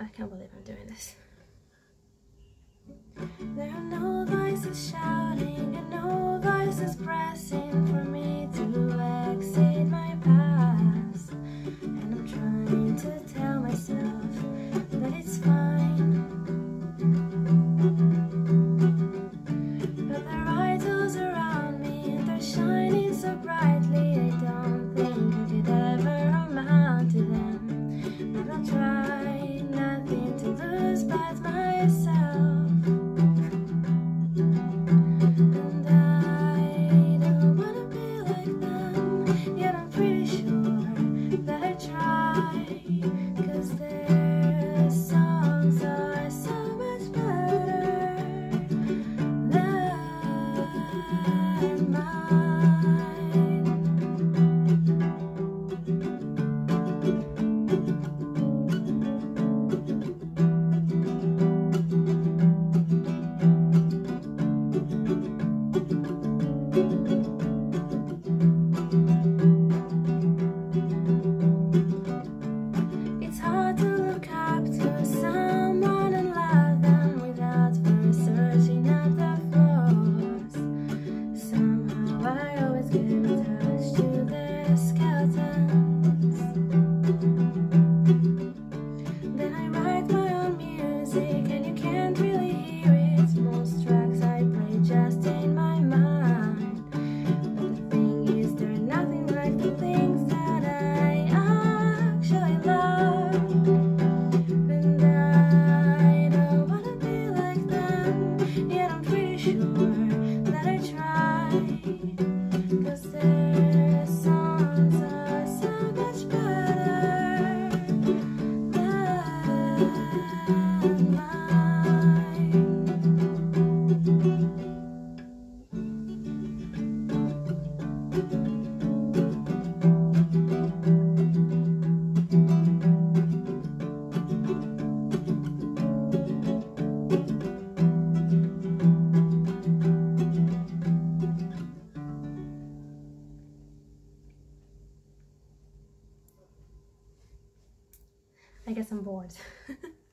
I can't believe I'm doing this. There are no voices shouting. I guess I'm bored.